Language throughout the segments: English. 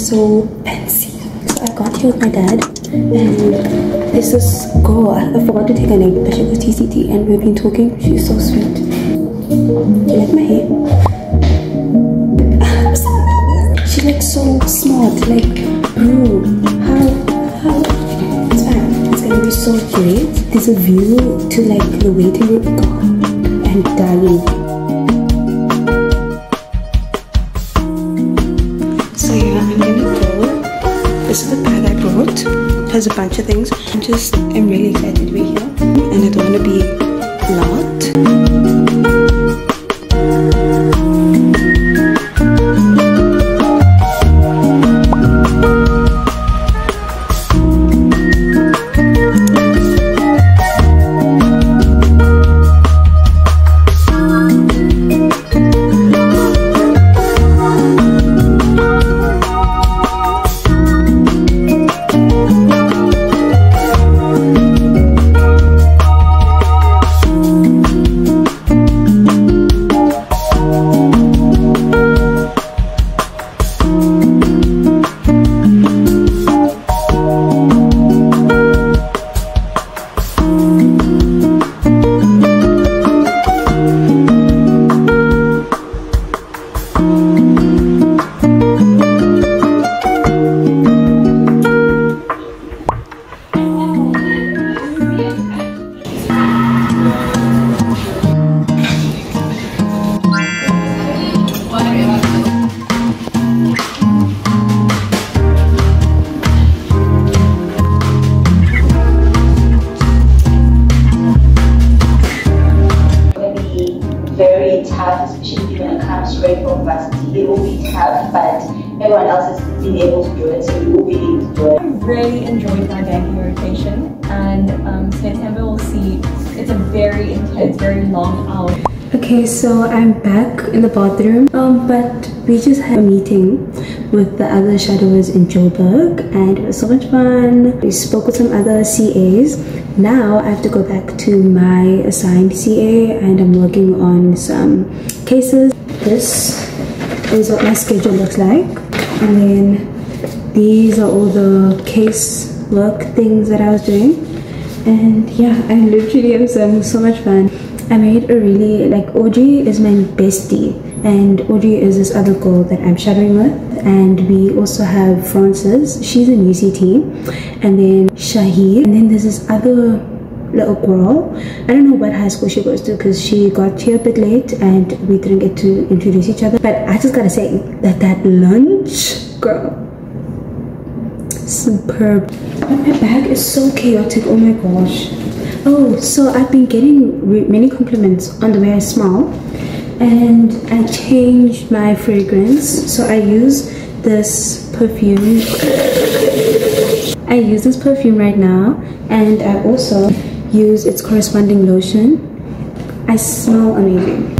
is so fancy. So I got here with my dad and this girl, I forgot to take her name, but she goes TCT and we've been talking. She's so sweet. You like my hair? She's like so smart, like bro, how, how, it's fine. It's gonna be so great. There's a view to like the waiting room. And dying. Has a bunch of things. I'm just, I'm really excited else has been able to do it, so you will be able to do it. I really enjoyed my banking rotation and um, September will see it's a very intense, very long hour. Okay, so I'm back in the bathroom, um, but we just had a meeting with the other shadowers in Joburg and it was so much fun. We spoke with some other CAs. Now I have to go back to my assigned CA and I'm working on some cases. This is what my schedule looks like. And then these are all the case work things that I was doing. And yeah, I literally am so much fun. I made a really like OG is my bestie, and OG is this other girl that I'm shadowing with, and we also have Frances. She's in UCT, and then Shahid, and then there's this other little girl. I don't know what high school she goes to because she got here a bit late and we didn't get to introduce each other. But I just gotta say that that lunch, girl, superb. My bag is so chaotic. Oh my gosh. Oh, so I've been getting many compliments on the way I smell, and I changed my fragrance. So I use this perfume. I use this perfume right now, and I also use its corresponding lotion. I smell amazing.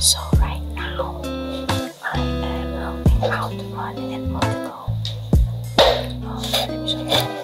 So right now, I am helping out on an article. Um, let me show you.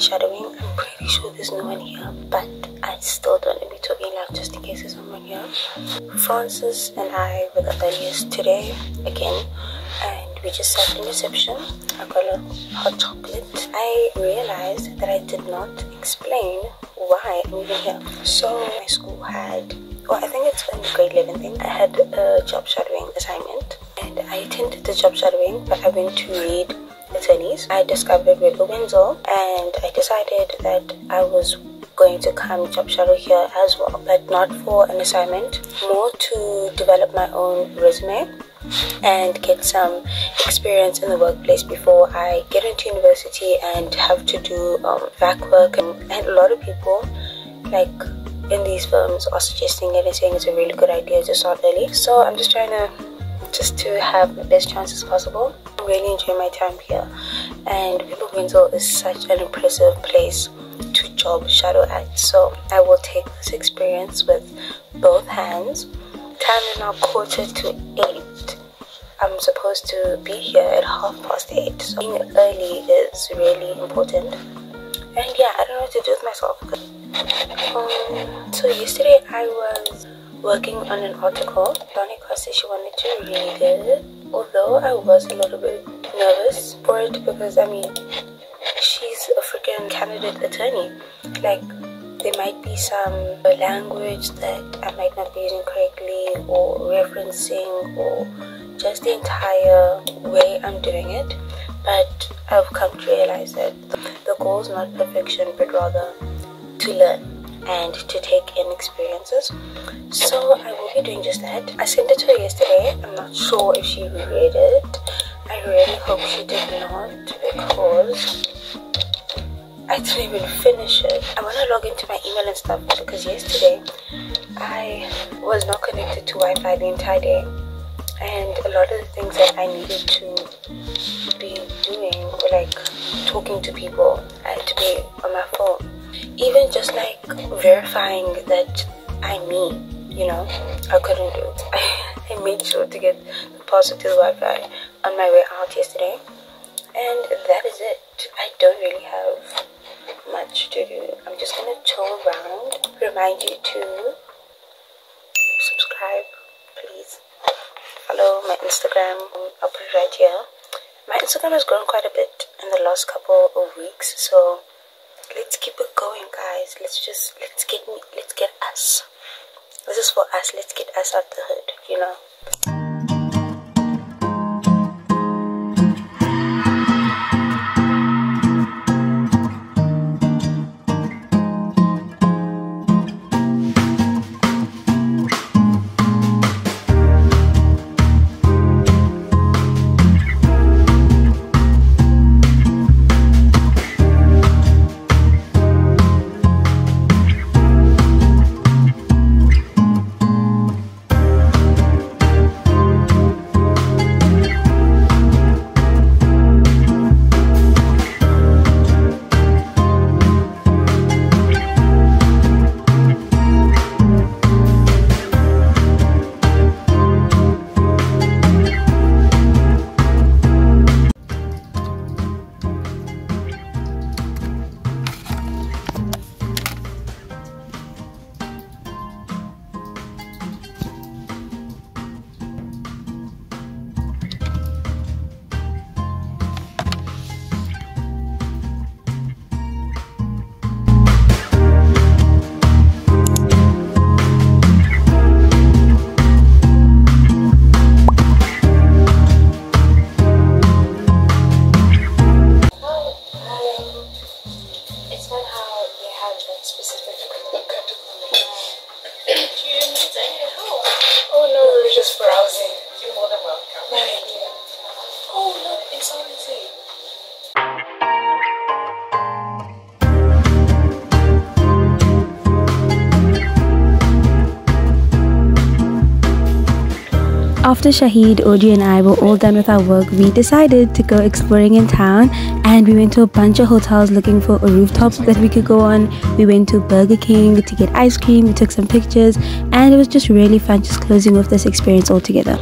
shadowing. I'm pretty sure there's no one here, but I still don't want to be talking loud just in case there's someone here. Francis and I were the earliest today again, and we just sat in reception. I got a hot chocolate. I realized that I did not explain why I'm even here. So my school had, well, I think it's in grade 11 thing. I had a job shadowing assignment, and I attended the job shadowing, but I went to read attorneys. I discovered Webber Wentzel and I decided that I was going to come job shadow here as well, but not for an assignment, more to develop my own resume and get some experience in the workplace before I get into university and have to do um, back work. And, and a lot of people, like in these firms, are suggesting it and saying it's a really good idea to start early. So I'm just trying to just to have the best chances possible. I'm really enjoying my time here, and Webber Wentzel is such an impressive place to job shadow at. So I will take this experience with both hands. Time is now quarter to eight. I'm supposed to be here at half past eight. So being early is really important. And yeah, I don't know what to do with myself. Um, so yesterday I was working on an article. Danica said she wanted to read it. Although I was a little bit nervous for it because I mean she's a freaking candidate attorney. Like, there might be some language that I might not be using correctly, or referencing, or just the entire way I'm doing it. But I've come to realize that the goal is not perfection, but rather to learn and to take in experiences. So I will be doing just that. I sent it to her yesterday. I'm not sure if she read it. I really hope she did not because I didn't even finish it. I want to log into my email and stuff because yesterday I was not connected to Wi-Fi the entire day and a lot of the things that I needed to be doing were like talking to people. I had to be on my phone. Even just like verifying that I'm me, you know, I couldn't do it. I made sure to get the positive Wi-Fi on my way out yesterday and that is it. I don't really have much to do. I'm just gonna chill around. Remind you to subscribe, please. Follow my Instagram. I'll put it right here. My Instagram has grown quite a bit in the last couple of weeks, so let's keep it going, guys. Let's just let's get me, let's get us. This is for us. Let's get us out the hood, you know. Oh no, we're just browsing. After Shahid, Oji, and I were all done with our work, we decided to go exploring in town and we went to a bunch of hotels looking for a rooftop that we could go on. We went to Burger King to get ice cream, we took some pictures, and it was just really fun just closing off this experience all together.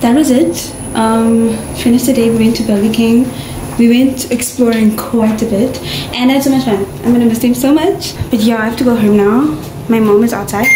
That was it. Um, finished the day, we went to Burger King we went exploring quite a bit and I had so much fun. I'm gonna miss him so much. But yeah, I have to go home now. My mom is outside.